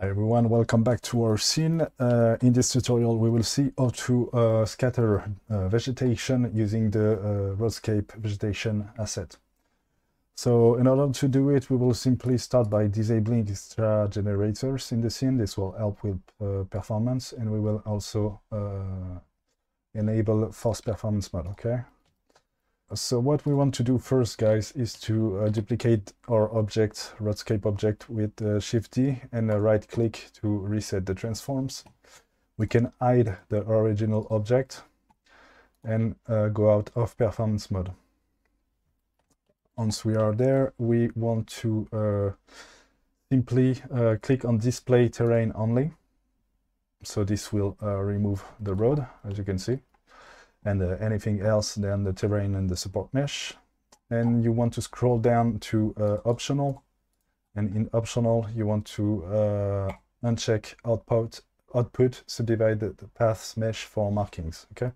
Hi everyone, welcome back to our scene. Uh, in this tutorial we will see how to uh, scatter uh, vegetation using the uh, roadscape vegetation asset. So in order to do it we will simply start by disabling extra generators in the scene. This will help with uh, performance and we will also uh, enable force performance mode, okay? So what we want to do first, guys, is to uh, duplicate our object, Roadscape object, with uh, Shift D and a right click to reset the transforms. We can hide the original object and uh, go out of performance mode. Once we are there, we want to uh, simply uh, click on display terrain only. So this will uh, remove the road, as you can see and uh, anything else than the terrain and the support mesh. And you want to scroll down to uh, optional. And in optional, you want to uh, uncheck output, output subdivide the, the paths mesh for markings. Okay.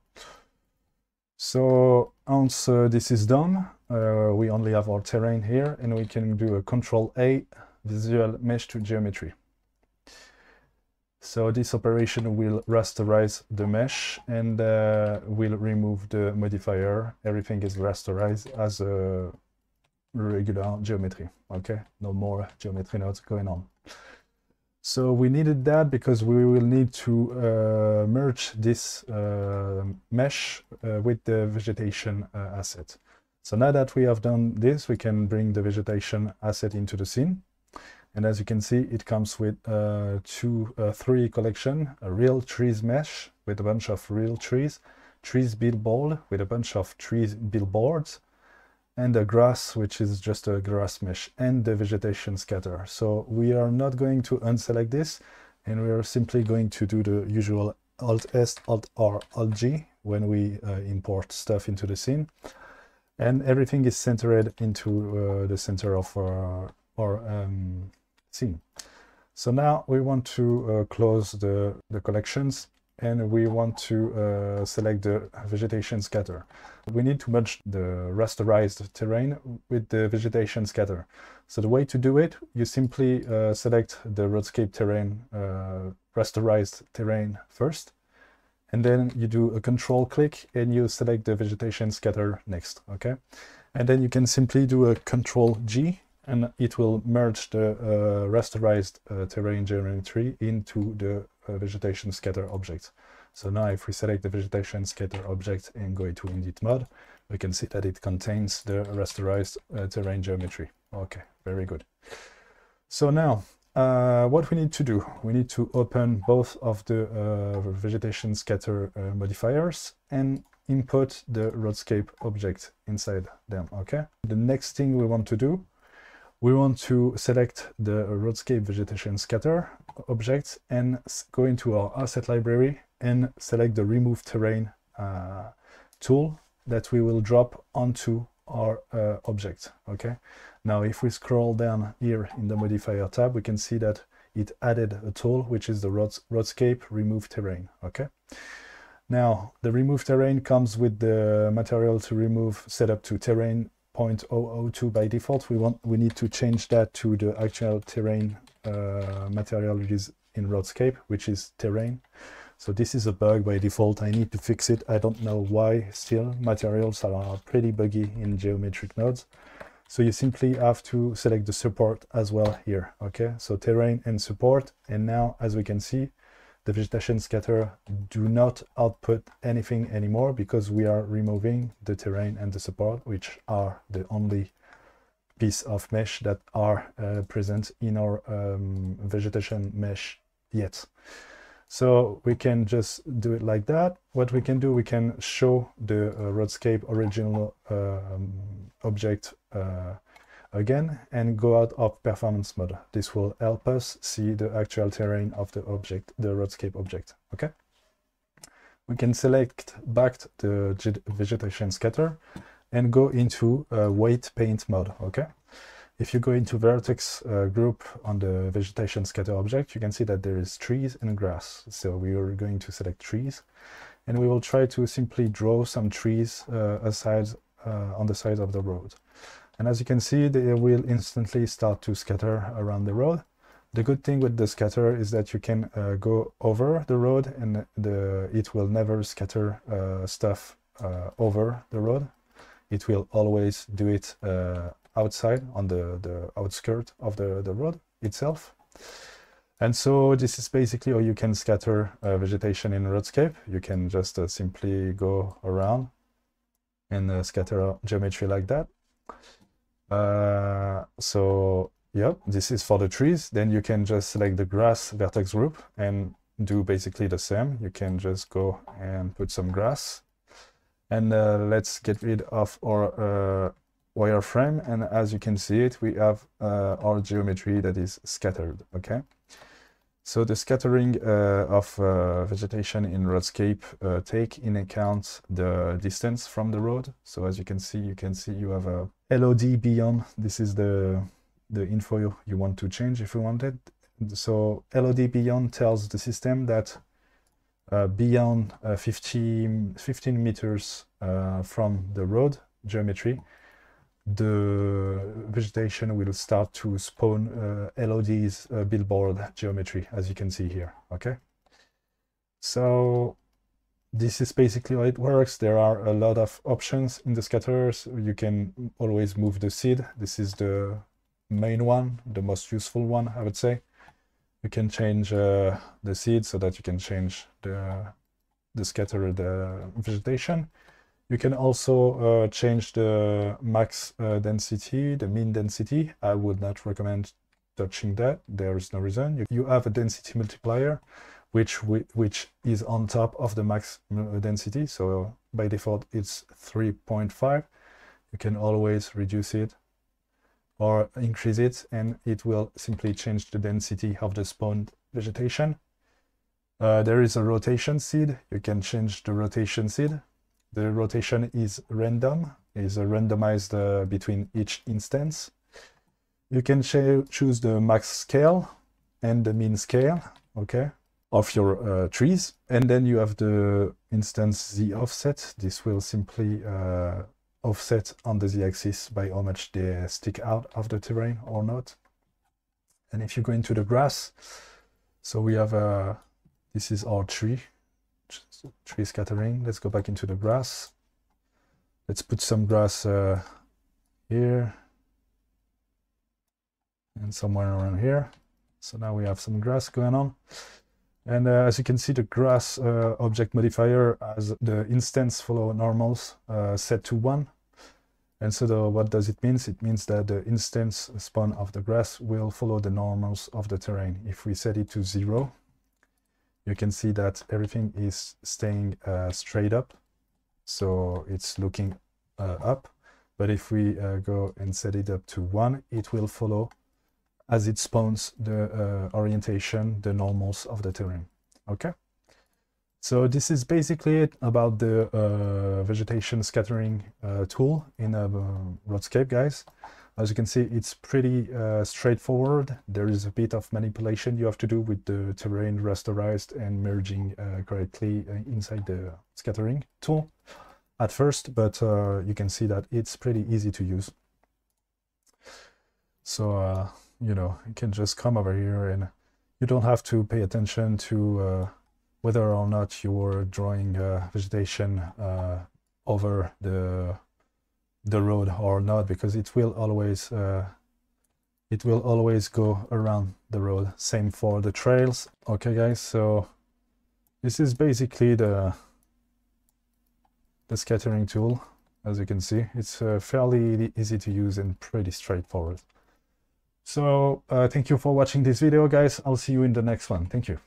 So once uh, this is done, uh, we only have our terrain here and we can do a control A visual mesh to geometry. So this operation will rasterize the mesh and uh, will remove the modifier. Everything is rasterized as a regular geometry. Okay, no more geometry nodes going on. So we needed that because we will need to uh, merge this uh, mesh uh, with the vegetation uh, asset. So now that we have done this, we can bring the vegetation asset into the scene. And as you can see, it comes with uh, two, uh, three collection, a real trees mesh with a bunch of real trees, trees billboard with a bunch of trees billboards, and a grass, which is just a grass mesh, and the vegetation scatter. So we are not going to unselect this, and we are simply going to do the usual Alt S, Alt R, Alt G when we uh, import stuff into the scene. And everything is centered into uh, the center of our, our um, scene. So now we want to uh, close the, the collections and we want to uh, select the vegetation scatter. We need to merge the rasterized terrain with the vegetation scatter. So the way to do it, you simply uh, select the roadscape terrain, uh, rasterized terrain first, and then you do a control click and you select the vegetation scatter next, okay? And then you can simply do a control G and it will merge the uh, rasterized uh, terrain geometry into the uh, vegetation scatter object. So now if we select the vegetation scatter object and go into edit mode, we can see that it contains the rasterized uh, terrain geometry. Okay, very good. So now uh, what we need to do, we need to open both of the uh, vegetation scatter modifiers and input the roadscape object inside them, okay? The next thing we want to do we want to select the roadscape vegetation scatter object and go into our asset library and select the remove terrain uh, tool that we will drop onto our uh, object okay? Now if we scroll down here in the modifier tab we can see that it added a tool which is the roads, roadscape remove terrain okay? Now the remove terrain comes with the material to remove set up to terrain 0.002 by default. We want we need to change that to the actual terrain uh, material is in Roadscape, which is terrain. So this is a bug by default. I need to fix it. I don't know why still. Materials are pretty buggy in geometric nodes. So you simply have to select the support as well here. Okay, so terrain and support. And now, as we can see, the vegetation scatter do not output anything anymore because we are removing the terrain and the support, which are the only piece of mesh that are uh, present in our um, vegetation mesh yet. So we can just do it like that. What we can do, we can show the uh, roadscape original um, object uh, again and go out of performance mode. This will help us see the actual terrain of the object, the roadscape object, okay? We can select back the vegetation scatter and go into uh, weight paint mode, okay? If you go into vertex uh, group on the vegetation scatter object, you can see that there is trees and grass. So we are going to select trees and we will try to simply draw some trees uh, aside uh, on the side of the road. And as you can see, they will instantly start to scatter around the road. The good thing with the scatter is that you can uh, go over the road and the it will never scatter uh, stuff uh, over the road. It will always do it uh, outside on the, the outskirt of the, the road itself. And so this is basically how you can scatter uh, vegetation in roadscape. You can just uh, simply go around and scatter geometry like that. Uh, so yep, this is for the trees. Then you can just select the grass vertex group and do basically the same. You can just go and put some grass. And uh, let's get rid of our uh, wireframe. And as you can see it, we have our geometry that is scattered, okay? So the scattering uh, of uh, vegetation in roadscape uh, take in account the distance from the road. So as you can see, you can see you have a LOD beyond. This is the the info you, you want to change if you wanted. So LOD beyond tells the system that uh, beyond uh, 15, 15 meters uh, from the road geometry, the vegetation will start to spawn uh, LOD's uh, billboard geometry, as you can see here, okay? So this is basically how it works. There are a lot of options in the scatterers. You can always move the seed. This is the main one, the most useful one, I would say. You can change uh, the seed so that you can change the, the scattered uh, vegetation. You can also uh, change the max uh, density, the mean density. I would not recommend touching that. There is no reason. You have a density multiplier, which which is on top of the max density. So by default, it's 3.5. You can always reduce it or increase it, and it will simply change the density of the spawned vegetation. Uh, there is a rotation seed. You can change the rotation seed the rotation is random, is randomized uh, between each instance. You can choose the max scale and the mean scale, okay, of your uh, trees. And then you have the instance z offset. This will simply uh, offset on the z-axis by how much they stick out of the terrain or not. And if you go into the grass, so we have a, uh, this is our tree tree scattering. Let's go back into the grass. Let's put some grass uh, here and somewhere around here. So now we have some grass going on. And uh, as you can see, the grass uh, object modifier has the instance follow normals uh, set to one. And so the, what does it mean? It means that the instance spawn of the grass will follow the normals of the terrain. If we set it to zero, you can see that everything is staying uh, straight up. So it's looking uh, up. But if we uh, go and set it up to one, it will follow as it spawns the uh, orientation, the normals of the terrain. Okay. So this is basically it about the uh, vegetation scattering uh, tool in a roadscape, guys. As you can see, it's pretty uh, straightforward. There is a bit of manipulation you have to do with the terrain rasterized and merging uh, correctly uh, inside the scattering tool at first, but uh, you can see that it's pretty easy to use. So, uh, you know, can just come over here and you don't have to pay attention to uh, whether or not you're drawing vegetation over the the road or not because it will always uh, it will always go around the road. Same for the trails. Okay guys so this is basically the the scattering tool. As you can see it's uh, fairly easy to use and pretty straightforward so uh, thank you for watching this video guys. I'll see you in the next one. Thank you